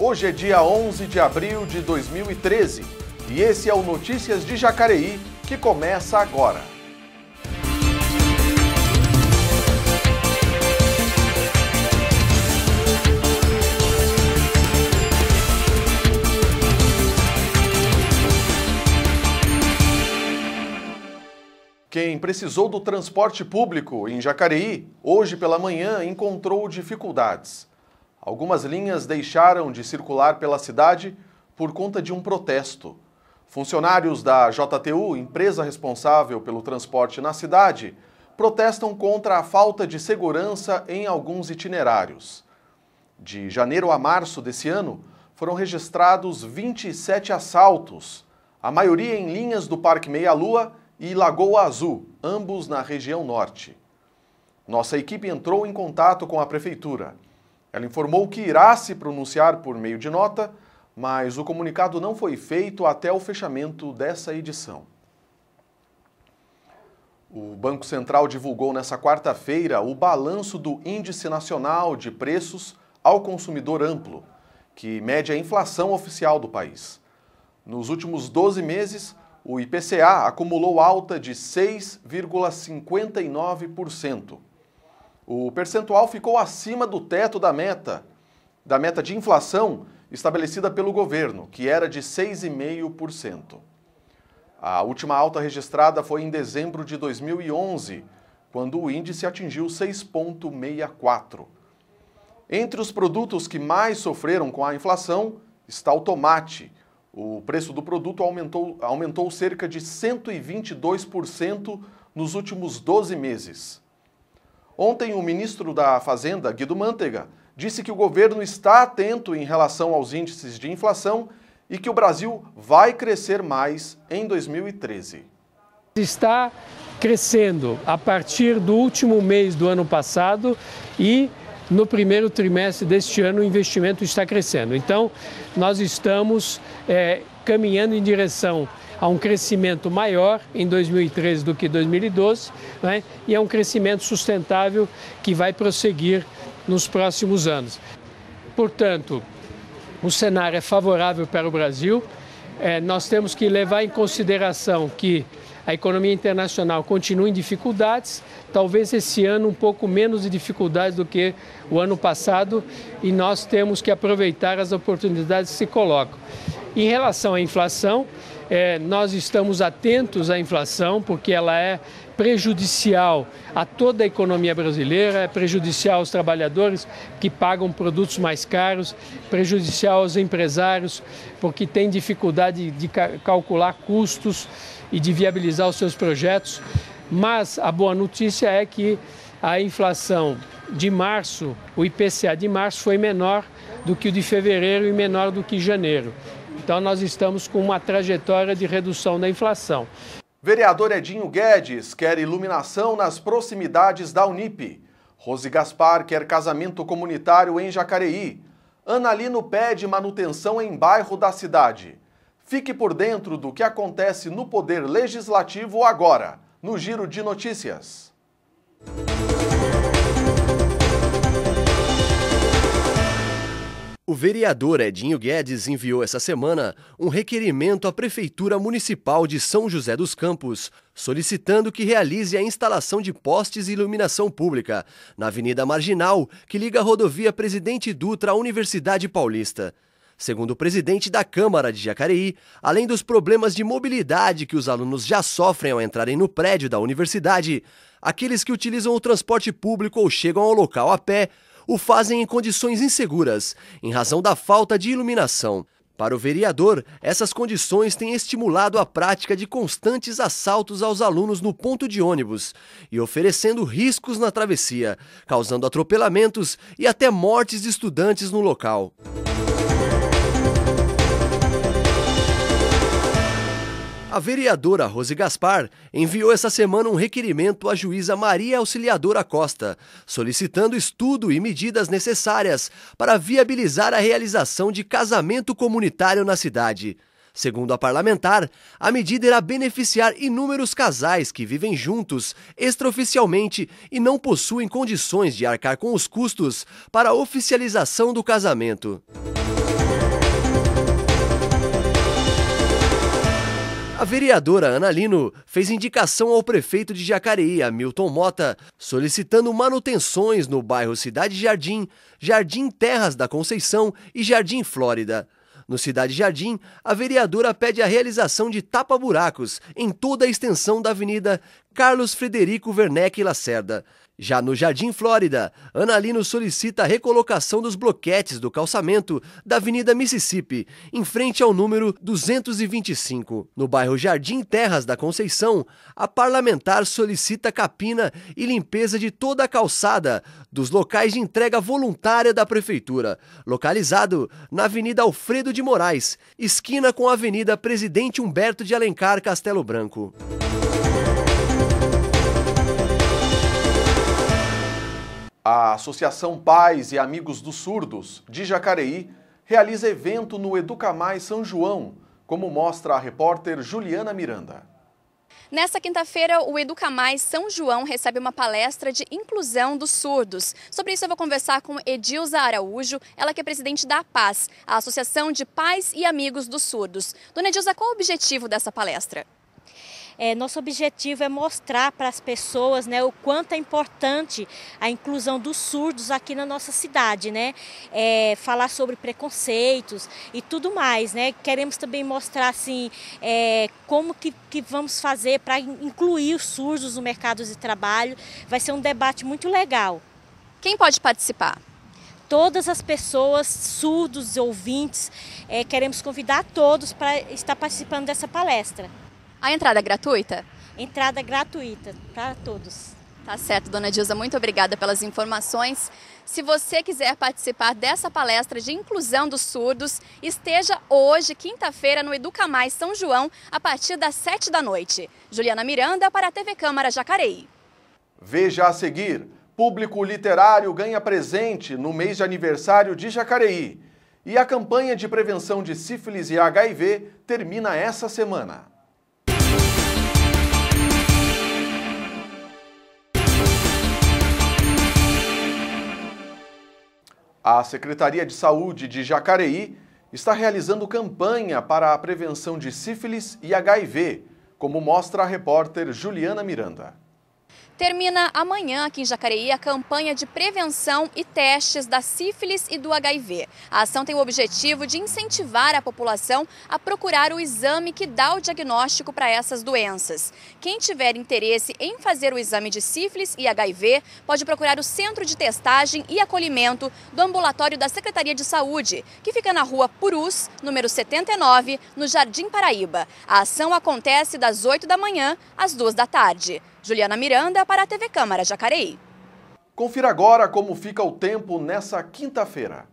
Hoje é dia 11 de abril de 2013 e esse é o Notícias de Jacareí que começa agora. Quem precisou do transporte público em Jacareí, hoje pela manhã encontrou dificuldades. Algumas linhas deixaram de circular pela cidade por conta de um protesto. Funcionários da JTU, empresa responsável pelo transporte na cidade, protestam contra a falta de segurança em alguns itinerários. De janeiro a março desse ano, foram registrados 27 assaltos, a maioria em linhas do Parque Meia Lua e Lagoa Azul, ambos na região norte. Nossa equipe entrou em contato com a prefeitura. Ela informou que irá se pronunciar por meio de nota, mas o comunicado não foi feito até o fechamento dessa edição. O Banco Central divulgou nesta quarta-feira o balanço do Índice Nacional de Preços ao Consumidor Amplo, que mede a inflação oficial do país. Nos últimos 12 meses, o IPCA acumulou alta de 6,59%. O percentual ficou acima do teto da meta, da meta de inflação estabelecida pelo governo, que era de 6,5%. A última alta registrada foi em dezembro de 2011, quando o índice atingiu 6,64. Entre os produtos que mais sofreram com a inflação está o tomate, o preço do produto aumentou, aumentou cerca de 122% nos últimos 12 meses. Ontem, o ministro da Fazenda, Guido Mantega, disse que o governo está atento em relação aos índices de inflação e que o Brasil vai crescer mais em 2013. Está crescendo a partir do último mês do ano passado e no primeiro trimestre deste ano o investimento está crescendo. Então, nós estamos é, caminhando em direção a um crescimento maior em 2013 do que 2012, né? e é um crescimento sustentável que vai prosseguir nos próximos anos. Portanto, o cenário é favorável para o Brasil. É, nós temos que levar em consideração que a economia internacional continua em dificuldades, talvez esse ano um pouco menos de dificuldades do que o ano passado, e nós temos que aproveitar as oportunidades que se colocam. Em relação à inflação, é, nós estamos atentos à inflação, porque ela é prejudicial a toda a economia brasileira, é prejudicial aos trabalhadores que pagam produtos mais caros, prejudicial aos empresários, porque têm dificuldade de calcular custos e de viabilizar os seus projetos. Mas a boa notícia é que a inflação de março, o IPCA de março foi menor do que o de fevereiro e menor do que janeiro. Então nós estamos com uma trajetória de redução da inflação. Vereador Edinho Guedes quer iluminação nas proximidades da Unip. Rose Gaspar quer casamento comunitário em Jacareí. Ana Lino pede manutenção em bairro da cidade. Fique por dentro do que acontece no Poder Legislativo agora, no Giro de Notícias. O vereador Edinho Guedes enviou essa semana um requerimento à Prefeitura Municipal de São José dos Campos, solicitando que realize a instalação de postes e iluminação pública na Avenida Marginal, que liga a rodovia Presidente Dutra à Universidade Paulista. Segundo o presidente da Câmara de Jacareí, além dos problemas de mobilidade que os alunos já sofrem ao entrarem no prédio da universidade, aqueles que utilizam o transporte público ou chegam ao local a pé o fazem em condições inseguras, em razão da falta de iluminação. Para o vereador, essas condições têm estimulado a prática de constantes assaltos aos alunos no ponto de ônibus e oferecendo riscos na travessia, causando atropelamentos e até mortes de estudantes no local. A vereadora Rose Gaspar enviou essa semana um requerimento à juíza Maria Auxiliadora Costa, solicitando estudo e medidas necessárias para viabilizar a realização de casamento comunitário na cidade. Segundo a parlamentar, a medida irá beneficiar inúmeros casais que vivem juntos extraoficialmente e não possuem condições de arcar com os custos para a oficialização do casamento. A vereadora Ana Lino fez indicação ao prefeito de Jacareí, Hamilton Mota, solicitando manutenções no bairro Cidade Jardim, Jardim Terras da Conceição e Jardim Flórida. No Cidade Jardim, a vereadora pede a realização de tapa-buracos em toda a extensão da Avenida Carlos Frederico Werneck Lacerda. Já no Jardim Flórida, Analino solicita a recolocação dos bloquetes do calçamento da Avenida Mississippi, em frente ao número 225. No bairro Jardim Terras da Conceição, a parlamentar solicita capina e limpeza de toda a calçada dos locais de entrega voluntária da Prefeitura, localizado na Avenida Alfredo de Moraes, esquina com a Avenida Presidente Humberto de Alencar Castelo Branco. A Associação Pais e Amigos dos Surdos de Jacareí realiza evento no Educamais São João, como mostra a repórter Juliana Miranda. Nesta quinta-feira, o Educa Mais São João recebe uma palestra de inclusão dos surdos. Sobre isso, eu vou conversar com Edilza Araújo, ela que é presidente da Paz, a Associação de Pais e Amigos dos Surdos. Dona Edilza, qual o objetivo dessa palestra? É, nosso objetivo é mostrar para as pessoas né, o quanto é importante a inclusão dos surdos aqui na nossa cidade, né? É, falar sobre preconceitos e tudo mais, né? Queremos também mostrar assim é, como que, que vamos fazer para incluir os surdos no mercado de trabalho. Vai ser um debate muito legal. Quem pode participar? todas as pessoas, surdos, ouvintes, é, queremos convidar todos para estar participando dessa palestra. A entrada é gratuita? Entrada gratuita para todos. Tá certo, dona Dilza, muito obrigada pelas informações. Se você quiser participar dessa palestra de inclusão dos surdos, esteja hoje, quinta-feira, no Educa Mais São João, a partir das 7 da noite. Juliana Miranda para a TV Câmara Jacareí. Veja a seguir: público literário ganha presente no mês de aniversário de Jacareí. E a campanha de prevenção de sífilis e HIV termina essa semana. A Secretaria de Saúde de Jacareí está realizando campanha para a prevenção de sífilis e HIV, como mostra a repórter Juliana Miranda. Termina amanhã aqui em Jacareí a campanha de prevenção e testes da sífilis e do HIV. A ação tem o objetivo de incentivar a população a procurar o exame que dá o diagnóstico para essas doenças. Quem tiver interesse em fazer o exame de sífilis e HIV pode procurar o Centro de Testagem e Acolhimento do Ambulatório da Secretaria de Saúde, que fica na rua Purus, número 79, no Jardim Paraíba. A ação acontece das 8 da manhã às 2 da tarde. Juliana Miranda para a TV Câmara Jacareí. Confira agora como fica o tempo nessa quinta-feira.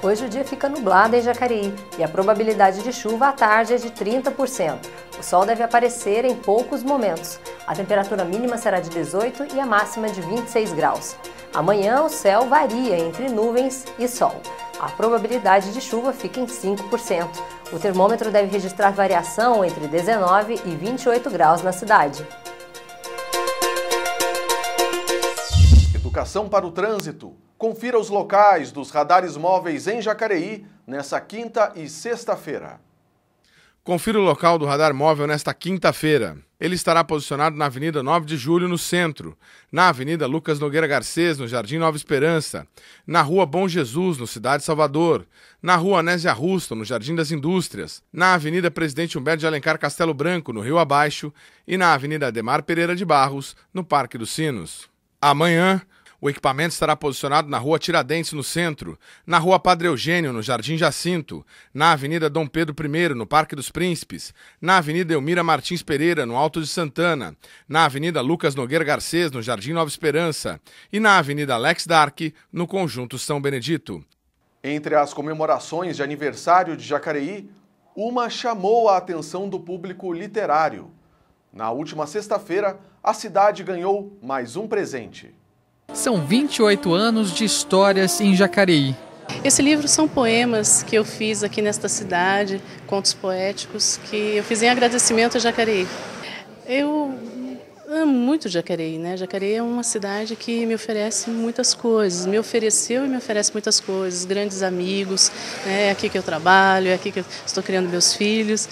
Hoje o dia fica nublado em Jacareí e a probabilidade de chuva à tarde é de 30%. O sol deve aparecer em poucos momentos. A temperatura mínima será de 18 e a máxima de 26 graus. Amanhã o céu varia entre nuvens e sol. A probabilidade de chuva fica em 5%. O termômetro deve registrar variação entre 19 e 28 graus na cidade. Educação para o trânsito. Confira os locais dos radares móveis em Jacareí nessa quinta e sexta-feira. Confira o local do radar móvel nesta quinta-feira. Ele estará posicionado na Avenida 9 de Julho, no centro, na Avenida Lucas Nogueira Garcês, no Jardim Nova Esperança, na Rua Bom Jesus, no Cidade Salvador, na Rua Anésia Rusto, no Jardim das Indústrias, na Avenida Presidente Humberto de Alencar Castelo Branco, no Rio Abaixo, e na Avenida Ademar Pereira de Barros, no Parque dos Sinos. Amanhã, o equipamento estará posicionado na Rua Tiradentes, no centro, na Rua Padre Eugênio, no Jardim Jacinto, na Avenida Dom Pedro I, no Parque dos Príncipes, na Avenida Elmira Martins Pereira, no Alto de Santana, na Avenida Lucas Nogueira Garcês, no Jardim Nova Esperança, e na Avenida Alex Dark, no Conjunto São Benedito. Entre as comemorações de aniversário de Jacareí, uma chamou a atenção do público literário. Na última sexta-feira, a cidade ganhou mais um presente. São 28 anos de histórias em Jacareí. Esse livro são poemas que eu fiz aqui nesta cidade, contos poéticos, que eu fiz em agradecimento a Jacareí. Eu amo muito Jacareí, né? Jacareí é uma cidade que me oferece muitas coisas, me ofereceu e me oferece muitas coisas, grandes amigos, né? é aqui que eu trabalho, é aqui que eu estou criando meus filhos.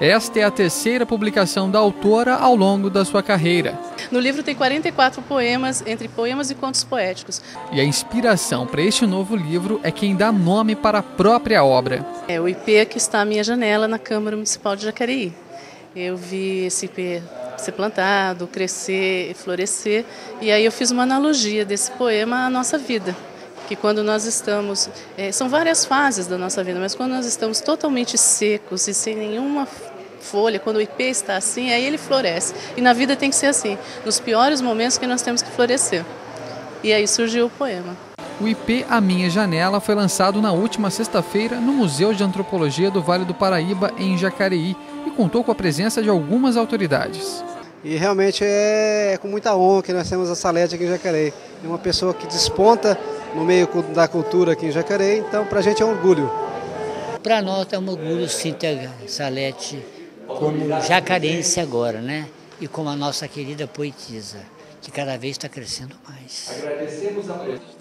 Esta é a terceira publicação da autora ao longo da sua carreira. No livro tem 44 poemas, entre poemas e contos poéticos. E a inspiração para este novo livro é quem dá nome para a própria obra. É o IP que está à minha janela na Câmara Municipal de Jacareí. Eu vi esse IP ser plantado, crescer, florescer, e aí eu fiz uma analogia desse poema à nossa vida que quando nós estamos, é, são várias fases da nossa vida, mas quando nós estamos totalmente secos e sem nenhuma folha, quando o IP está assim, aí ele floresce. E na vida tem que ser assim, nos piores momentos que nós temos que florescer. E aí surgiu o poema. O IP A Minha Janela foi lançado na última sexta-feira no Museu de Antropologia do Vale do Paraíba, em Jacareí, e contou com a presença de algumas autoridades. E realmente é com muita honra que nós temos a Salete aqui em Jacareí. É uma pessoa que desponta no meio da cultura aqui em Jacareí, então para a gente é um orgulho. Para nós é um orgulho sim ter Salete como jacarense agora, né? E como a nossa querida poetisa, que cada vez está crescendo mais.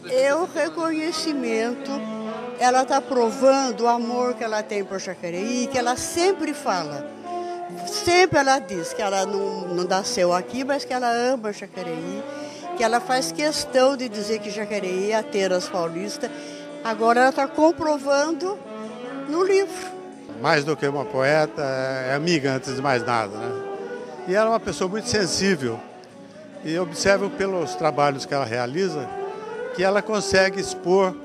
É o reconhecimento, ela está provando o amor que ela tem por Jacareí, que ela sempre fala. Sempre ela diz que ela não, não nasceu aqui, mas que ela ama Jacareí que ela faz questão de dizer que Jacareí é a Teras Paulista. Agora ela está comprovando no livro. Mais do que uma poeta, é amiga antes de mais nada. Né? E ela é uma pessoa muito sensível. E observo pelos trabalhos que ela realiza que ela consegue expor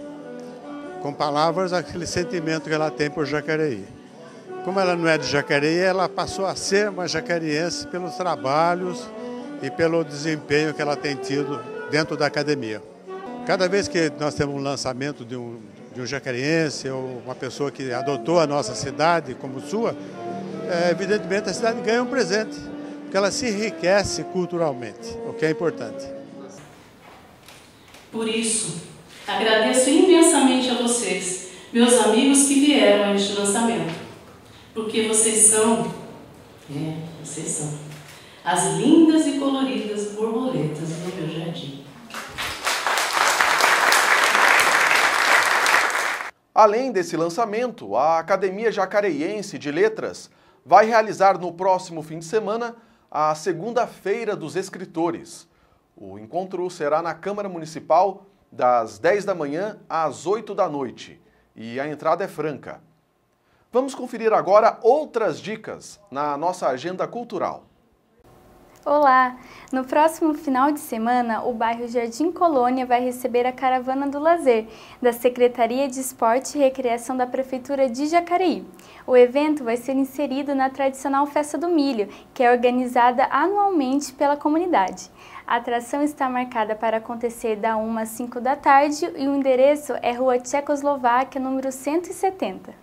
com palavras aquele sentimento que ela tem por Jacareí. Como ela não é de Jacareí, ela passou a ser uma jacariense pelos trabalhos e pelo desempenho que ela tem tido dentro da academia. Cada vez que nós temos um lançamento de um, de um jacariense ou uma pessoa que adotou a nossa cidade como sua, é, evidentemente a cidade ganha um presente, porque ela se enriquece culturalmente, o que é importante. Por isso, agradeço imensamente a vocês, meus amigos que vieram a este lançamento, porque vocês são, é, vocês são as lindas e coloridas borboletas do meu jardim. Além desse lançamento, a Academia Jacareiense de Letras vai realizar no próximo fim de semana a segunda Feira dos Escritores. O encontro será na Câmara Municipal das 10 da manhã às 8 da noite e a entrada é franca. Vamos conferir agora outras dicas na nossa agenda cultural. Olá! No próximo final de semana, o bairro Jardim Colônia vai receber a Caravana do Lazer, da Secretaria de Esporte e Recreação da Prefeitura de Jacareí. O evento vai ser inserido na tradicional Festa do Milho, que é organizada anualmente pela comunidade. A atração está marcada para acontecer da 1 às 5 da tarde e o endereço é Rua Tchecoslováquia, número 170.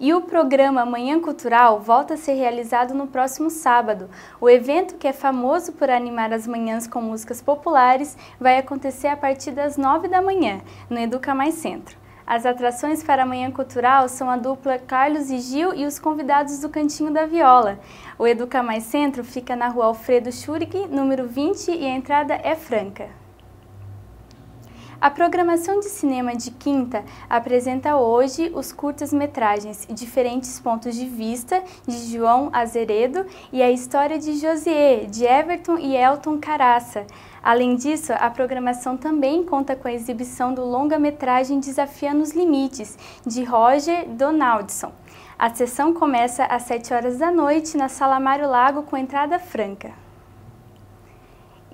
E o programa Manhã Cultural volta a ser realizado no próximo sábado. O evento, que é famoso por animar as manhãs com músicas populares, vai acontecer a partir das 9 da manhã, no Educa Mais Centro. As atrações para a Manhã Cultural são a dupla Carlos e Gil e os convidados do Cantinho da Viola. O Educa Mais Centro fica na rua Alfredo Schurig, número 20, e a entrada é franca. A programação de cinema de quinta apresenta hoje os curtas-metragens Diferentes Pontos de Vista, de João Azeredo, e a história de Josier, de Everton e Elton Caraça. Além disso, a programação também conta com a exibição do longa-metragem Desafiando os Limites, de Roger Donaldson. A sessão começa às 7 horas da noite na Sala Mário Lago com entrada franca.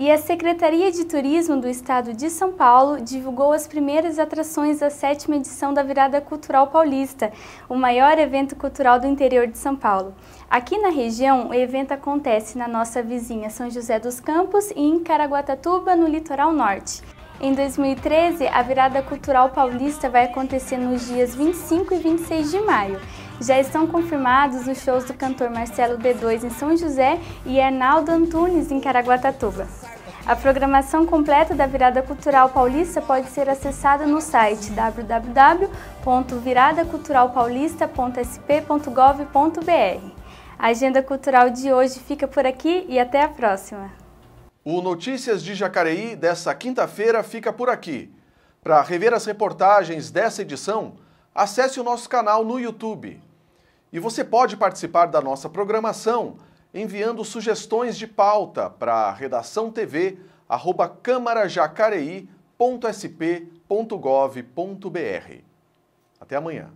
E a Secretaria de Turismo do Estado de São Paulo divulgou as primeiras atrações da sétima edição da Virada Cultural Paulista, o maior evento cultural do interior de São Paulo. Aqui na região, o evento acontece na nossa vizinha São José dos Campos e em Caraguatatuba, no litoral norte. Em 2013, a Virada Cultural Paulista vai acontecer nos dias 25 e 26 de maio. Já estão confirmados os shows do cantor Marcelo D2 em São José e Arnaldo Antunes em Caraguatatuba. A programação completa da Virada Cultural Paulista pode ser acessada no site www.viradaculturalpaulista.sp.gov.br. A agenda cultural de hoje fica por aqui e até a próxima. O Notícias de Jacareí dessa quinta-feira fica por aqui. Para rever as reportagens dessa edição, acesse o nosso canal no YouTube. E você pode participar da nossa programação enviando sugestões de pauta para redação TV câmarajacareí.sp.gov.br. Até amanhã.